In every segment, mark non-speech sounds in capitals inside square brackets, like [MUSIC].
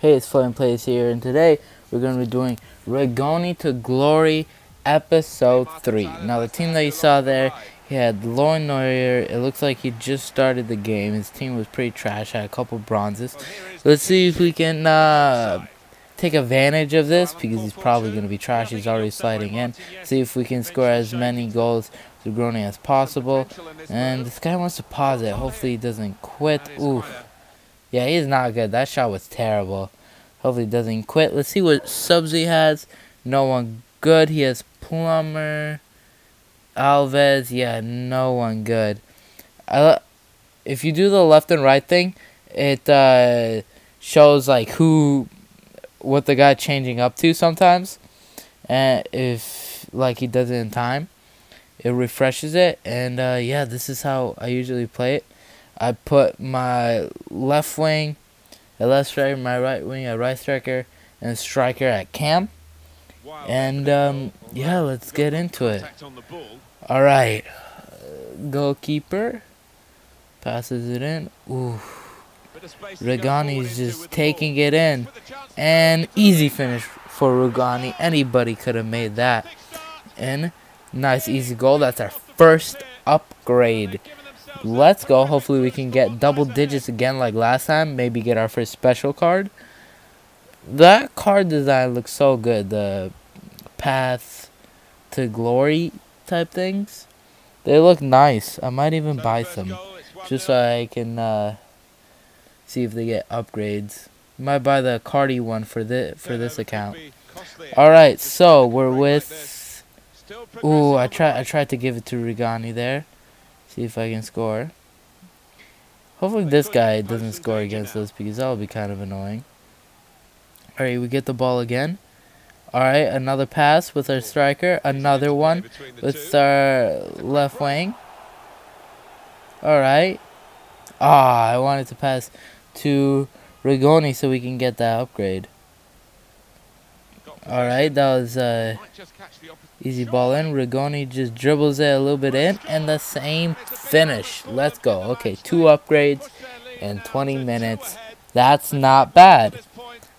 Hey, it's Flame Plays here, and today we're going to be doing Rigoni to Glory Episode 3. Now, the team that you saw there, he had Lauren Neuer. It looks like he just started the game. His team was pretty trash, had a couple bronzes. Let's see if we can uh, take advantage of this, because he's probably going to be trash. He's already sliding in. See if we can score as many goals to Rigoni as possible. And this guy wants to pause it. Hopefully he doesn't quit. Oof. Yeah, he's not good. That shot was terrible. Hopefully he doesn't quit. Let's see what subs he has. No one good. He has Plummer. Alves. Yeah, no one good. I, if you do the left and right thing, it uh, shows like who, what the guy changing up to sometimes. And if like he does it in time, it refreshes it. And uh, yeah, this is how I usually play it. I put my left wing, a left striker, my right wing, a right striker, and striker at cam. And um, yeah, let's get into it. All right, goalkeeper passes it in. Ooh, Rigoni's just taking it in, and easy finish for Rigoni. Anybody could have made that. And nice easy goal. That's our first upgrade. Let's go. Hopefully we can get double digits again like last time. Maybe get our first special card. That card design looks so good. The path to glory type things. They look nice. I might even buy some. Just so I can uh, see if they get upgrades. Might buy the Cardi one for the for this account. Alright, so we're with Ooh, I try I tried to give it to Rigoni there. See if I can score. Hopefully this guy doesn't score against us because that would be kind of annoying. Alright, we get the ball again. Alright, another pass with our striker. Another one with our left wing. Alright. Ah, I wanted to pass to Rigoni so we can get that upgrade. Alright, that was uh, easy ball in. Rigoni just dribbles it a little bit in, and the same finish. Let's go. Okay, two upgrades in 20 minutes. That's not bad.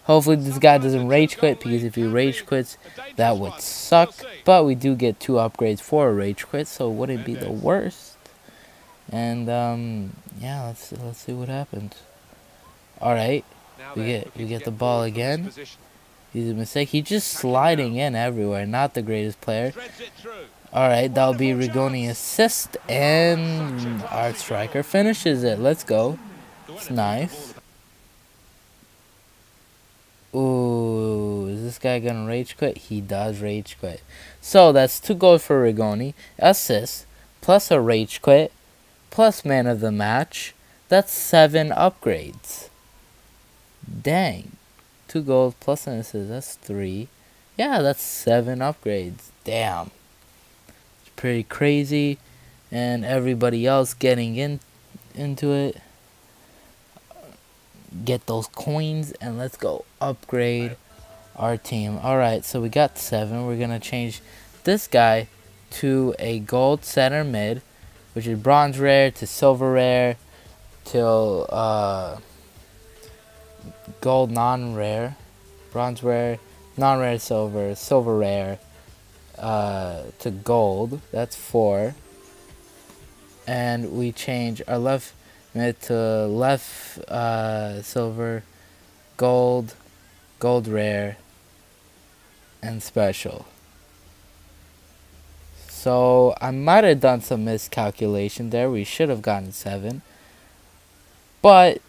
Hopefully this guy doesn't rage quit, because if he rage quits, that would suck. But we do get two upgrades for a rage quit, so it wouldn't be the worst. And, um, yeah, let's, let's see what happens. Alright, we get, we get the ball again. He's a mistake. He's just sliding in everywhere. Not the greatest player. Alright, that'll be Rigoni assist. And our striker finishes it. Let's go. It's nice. Ooh, is this guy gonna rage quit? He does rage quit. So that's two goals for Rigoni. Assist, plus a rage quit, plus man of the match. That's seven upgrades. Dang. Two gold plus an assist. That's three. Yeah, that's seven upgrades. Damn. It's pretty crazy. And everybody else getting in into it. Get those coins and let's go upgrade our team. Alright, so we got seven. We're going to change this guy to a gold center mid. Which is bronze rare to silver rare. Till uh gold non-rare, bronze rare, non-rare silver, silver rare, uh, to gold. That's four. And we change our left mid to left uh, silver, gold, gold rare, and special. So I might have done some miscalculation there. We should have gotten seven. But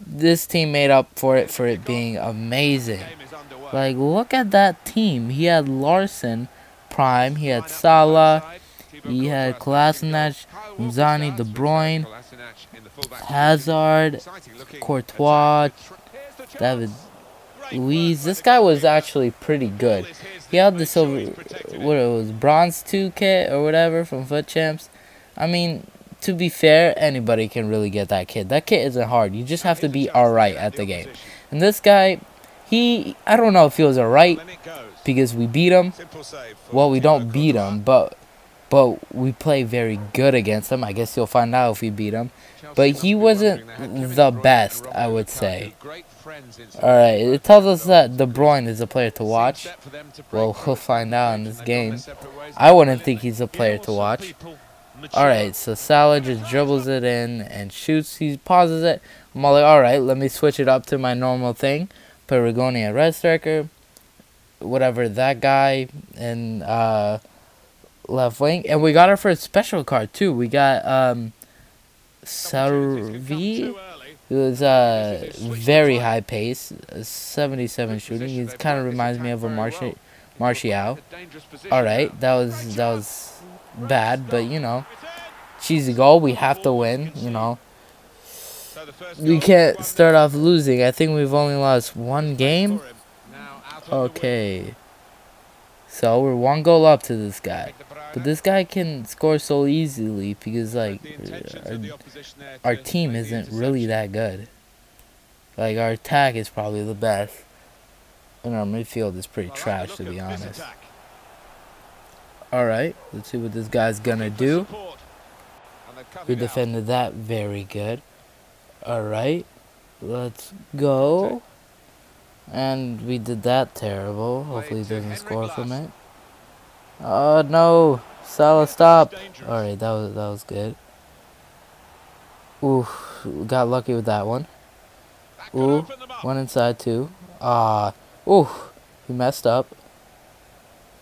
this team made up for it for it being amazing. Like, look at that team. He had Larson, Prime. He had Salah. He had Kolasinac, Mzani, De Bruyne, Hazard, Courtois, David Luiz. This guy was actually pretty good. He had the silver, what it was, bronze 2 kit or whatever from FUT Champs. I mean, to be fair, anybody can really get that kit. That kit isn't hard. You just have to be alright at the game. And this guy, he, I don't know if he was alright because we beat him. Well, we don't beat him, but but we play very good against him. I guess you'll find out if we beat him. But he wasn't the best, I would say. Alright, it tells us that De Bruyne is a player to watch. Well, we'll find out in this game. I wouldn't think he's a player to watch. Alright, so Salah just dribbles it in and shoots. He pauses it. I'm all like, alright, let me switch it up to my normal thing. Put Rigoni at red striker. Whatever, that guy and uh, left wing. And we got our first special card, too. We got um, Sarvi. It was uh, very high pace, 77 shooting. He kind of reminds me of a Martial. Martial. All right, that was that was bad, but you know, cheesy goal. We have to win. You know, we can't start off losing. I think we've only lost one game. Okay, so we're one goal up to this guy, but this guy can score so easily because like our, our team isn't really that good. Like our attack is probably the best. And our midfield is pretty trash, to be honest. Alright, let's see what this guy's gonna do. We defended that very good. Alright, let's go. And we did that terrible. Hopefully he doesn't score from it. Oh no! Salah stop! Alright, that was that was good. Ooh, got lucky with that one. Ooh, one inside too. Ah, Ooh, he messed up.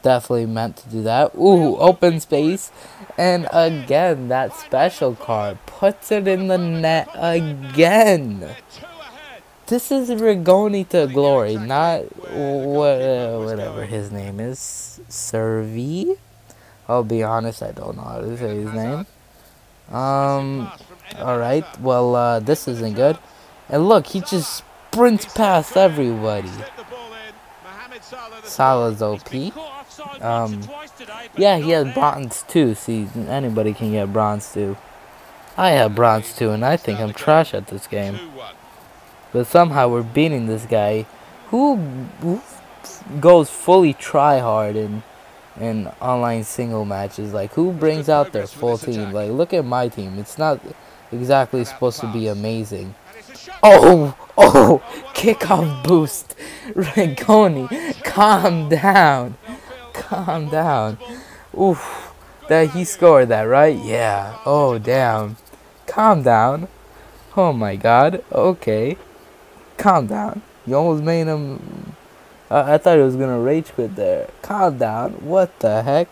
Definitely meant to do that. Ooh, open space. And again, that special card puts it in the net again. This is Rigoni to glory, not what, whatever his name is. Servi? I'll be honest, I don't know how to say his name. Um, alright, well, uh, this isn't good. And look, he just sprints past everybody. Salah's OP. Um, yeah, he has bronze too. See, anybody can get bronze too. I have bronze too, and I think I'm trash at this game. But somehow we're beating this guy who, who goes fully try hard in in online single matches. Like who brings out their full team? Like look at my team. It's not exactly supposed to be amazing. Oh, oh, kickoff boost. Rigoni, calm down. Calm down. Oof. That he scored that, right? Yeah. Oh, damn. Calm down. Oh my god. Okay. Calm down. You almost made him... Uh, I thought he was going to rage quit there. Calm down. What the heck?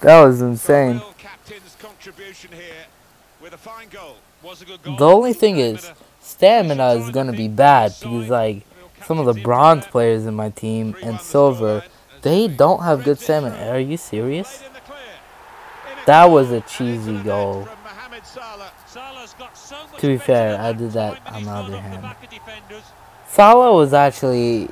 That was insane. The only thing is, stamina is going to be bad because, like, some of the bronze players in my team and silver, they don't have good stamina. Are you serious? That was a cheesy goal. To be fair, I did that on the other hand. Salah was actually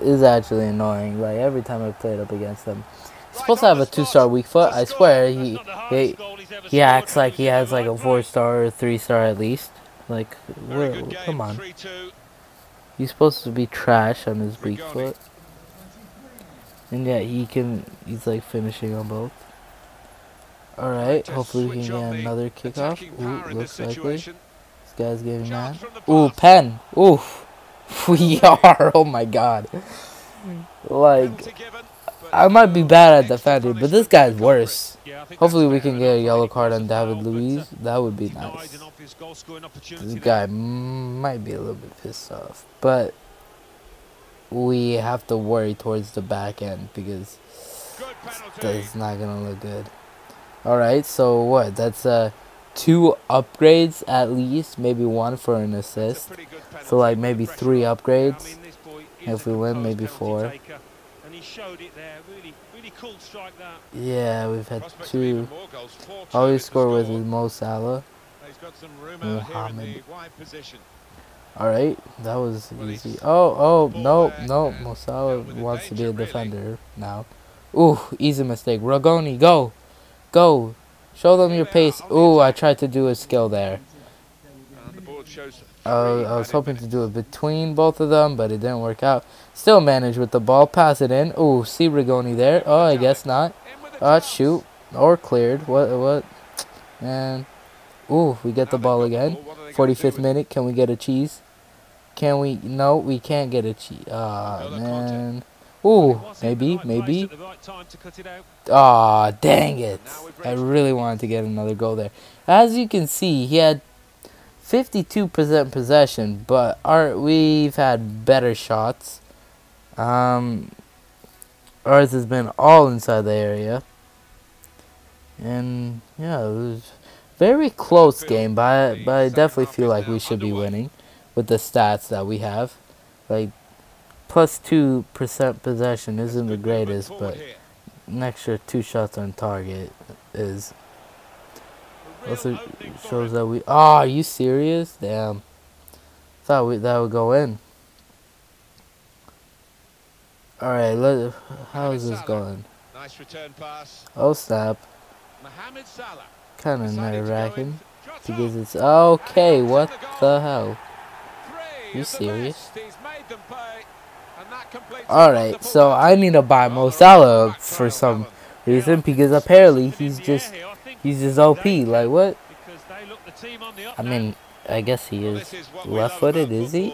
is actually annoying. Like every time I played up against him, he's supposed to have a two-star weak foot. I swear he he he acts like he has like a four-star or three-star at least. Like, where, come on. He's supposed to be trash on his weak foot. And yet he can, he's like finishing on both. Alright, hopefully we can get another kickoff. Ooh, looks likely. This guy's getting mad. Ooh, pen. Oof. [LAUGHS] We are. Oh my god. Like, I might be bad at defending, but this guy's worse. Hopefully we can get a yellow card on David Luiz. That would be nice. This guy might be a little bit pissed off. But we have to worry towards the back end because that's not going to look good. Alright, so what? That's uh, two upgrades at least. Maybe one for an assist. So like maybe three upgrades. If we win, maybe four showed it there. Really, really cool strike that. Yeah, we've had two. All we score with is Mo Salah. Muhammad. Alright, that was easy. Oh, oh, no, no. Mo Salah wants to be a defender now. Ooh, easy mistake. Rigoni, go. Go. Show them your pace. Ooh, I tried to do a skill there. Uh, I was hoping to do it between both of them, but it didn't work out. Still managed with the ball. Pass it in. Oh, see Rigoni there. Oh, I guess not. Uh, shoot. Or cleared. What? What? And, ooh, we get the ball again. 45th minute. Can we get a cheese? Can we? No, we can't get a cheese. Ah, man. Ooh, maybe, maybe. Aw, dang it. I really wanted to get another goal there. As you can see, he had 52% possession, but our we've had better shots. Um, ours has been all inside the area. And, yeah, it was very close game, but I, but I definitely feel like we should be winning with the stats that we have. Like, plus 2% possession isn't the greatest, but an extra two shots on target is. Also shows that we. Oh, are you serious? Damn. Thought we, that would go in. All right, let. How is this going? Nice return pass. Oh snap. Kind of nerve wracking because it's okay. What the hell? You serious? Alright, so I need to buy Mo Salah for some reason because apparently he's just he's just OP. Like what? I mean, I guess he is left-footed, is he?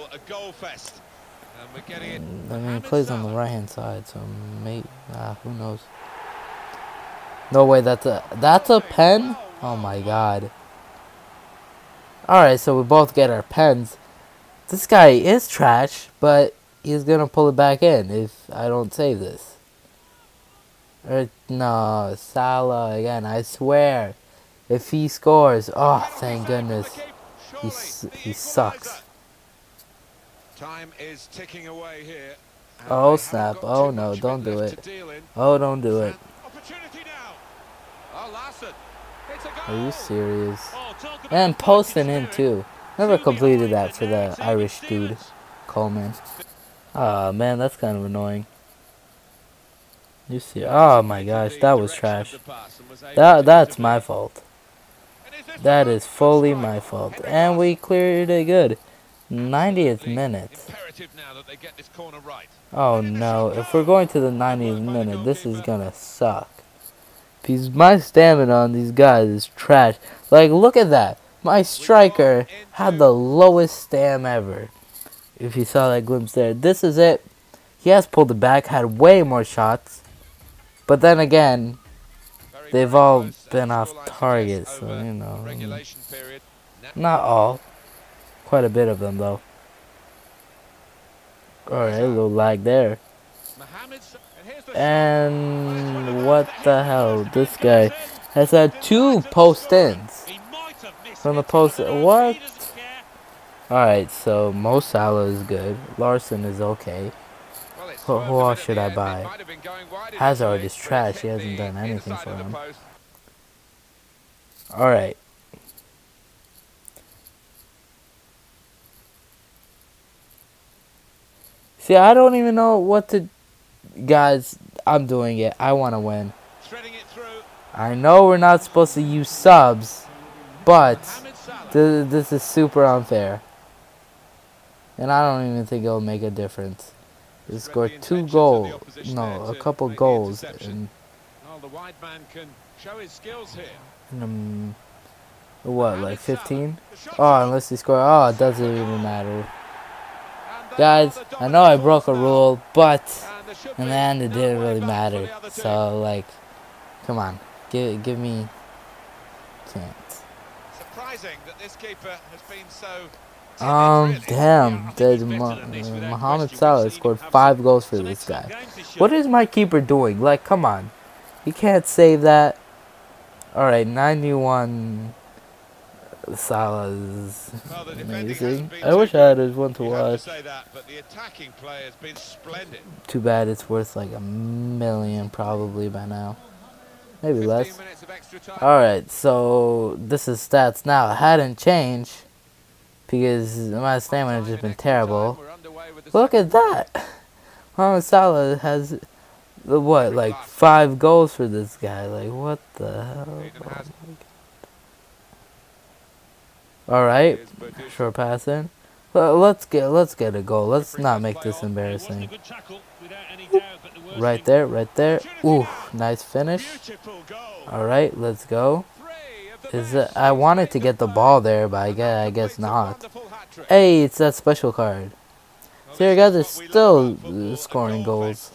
I mean, he plays on the right-hand side, so maybe ah, who knows? No way, that's a that's a pen. Oh my god. Alright, so we both get our pens. This guy is trash, but he's gonna pull it back in if I don't save this. Or, no, Salah again, I swear. If he scores, oh, thank goodness. He, he sucks. Time is ticking away here. Oh snap, oh no, don't do it. Oh, don't do it. Are you serious? And posting in too. Never completed that for the Irish dude, Coleman. Ah, oh, man, that's kind of annoying. You see, oh my gosh, that was trash. That That's my fault. That is fully my fault. And we cleared it good. 90th minute. Oh no, if we're going to the 90th minute, this is gonna suck. Because my stamina on these guys is trash. Like, look at that. My striker had the lowest stam ever if you saw that glimpse there. This is it. He has pulled it back, had way more shots. But then again, they've all been off target, so, you know. Not all. Quite a bit of them, though. Alright, a little lag there. And what the hell? This guy has had two post-ins. From the post... What? Alright, so Mo Salah is good. Larson is okay. Who, who else should I buy? Hazard is trash. He hasn't done anything for him. Alright. See, I don't even know what to... Guys, I'm doing it. I want to win. I know we're not supposed to use subs, but this is super unfair. And I don't even think it'll make a difference. He scored two goals. No, a couple goals. And, um, what, like 15? Oh, unless he scored. Oh, it doesn't even matter. Guys, I know I broke a rule, but in the end, it didn't really matter. So, like, come on. Give, give me chance. Surprising that this keeper has been so um, damn, did Mohamed Salah scored five goals for this guy. What is my keeper doing? Like, come on. He can't save that. Alright, 91 Salah is amazing. I wish I had his one to watch. Too bad it's worth like a million probably by now. Maybe less. Alright, so this is stats now. It hadn't changed because my stamina has just been terrible. Look at that! Mohamed Salah has, uh, what, like five goals for this guy. Like, what the hell? Alright, short pass in. Let's get let's get a goal. Let's not make this embarrassing. Right there, right there. Ooh, nice finish. Alright, let's go. Is I wanted to get the ball there, but I guess, I guess not. Hey, it's that special card. So See, our this guys are still love about football, a scoring goals.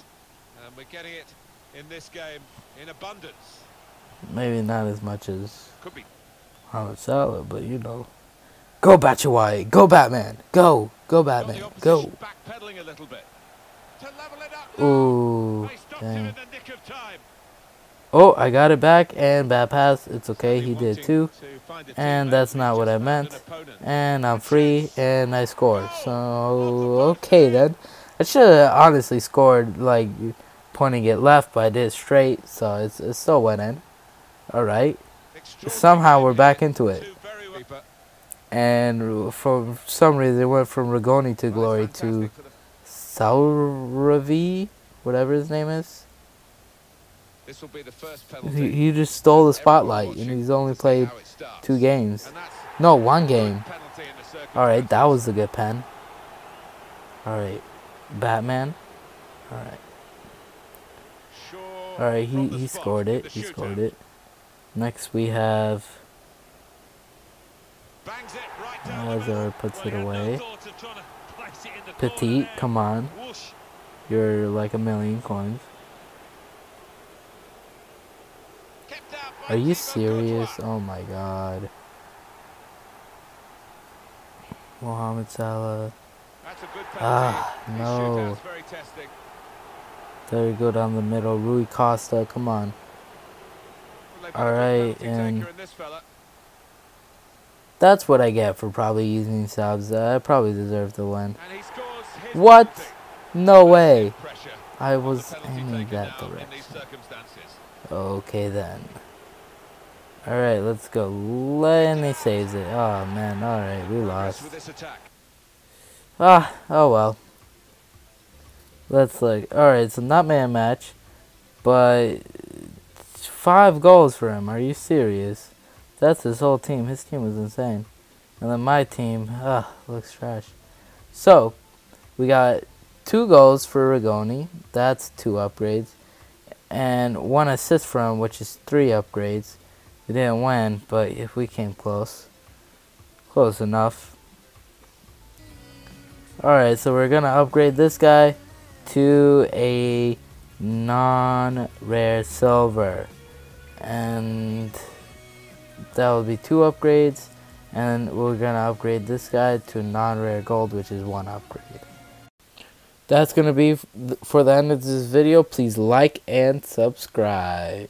we're getting it in this game in abundance. Maybe not as much as Mohamed Salah, but you know. Go Batshuayi. Go Batman. Go. Go Batman. Go. a little bit. To level it up now. Ooh. They stopped him Dang. Oh, I got it back and bad pass. It's okay. He did too. to find a And that's not what I meant. And I'm free and I score. So, okay then. I should have honestly scored like pointing it left, but I did it straight. So it's, it still went in. Alright. Somehow we're back into it. Two very well- but And for some reason it went from Rigoni to Glory to fantastic for the- Sauravi, whatever his name is. This will be the first He, penalty. he just stole the spotlight and he's only played how it starts. two games. No, one game. penalty in the Alright, that was a good pen. Alright. Batman. Alright. Alright, he, he scored it. He scored it. Next we have Bangs it right down. Hazard puts it he had no away. thought of trying to place it in the corner Petit, come on. You're like a million coins. Kept out by Are you serious? Oh my god. Mohamed Salah. That's a good penalty. Ah, no. There you go down the middle. Rui Costa, come on. Well, they've got a All good right, penalty and- taker in this fella. That's what I get for probably using subs. I probably deserve the win. And he scores his What? No way. I was aiming that now in these direction. Okay then. Alright, let's go. Lenny saves it. Oh man, alright, we lost. with this attack. Ah, oh well. Let's look. Alright, so not man match, but five goals for him. Are you serious? That's his whole team. His team was insane. And then my team, ah, looks trash. So, we got two goals for Rigoni. That's two upgrades. And one assist for him, which is three upgrades. We didn't win, but if we came close. Close enough. Alright, so we're gonna upgrade this guy to a non-rare silver. And that will be two upgrades. And we're gonna upgrade this guy to non-rare gold, which is one upgrade. That's gonna be for the end of this video. Please like and subscribe.